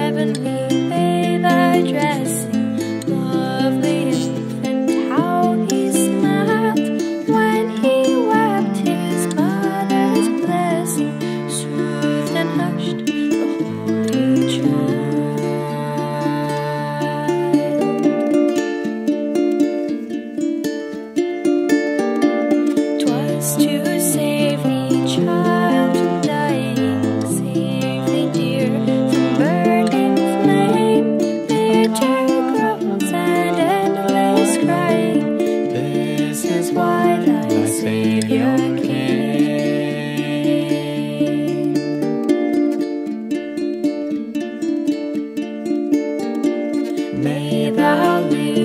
heavenly.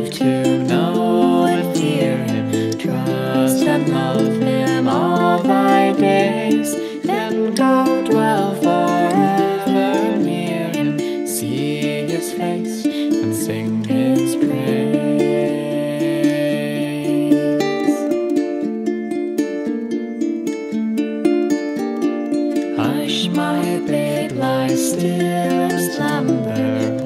live to know and fear Him, trust and love Him all thy days, then go dwell forever near Him, see His face and sing His praise. Hush, my bed, lie still in slumber.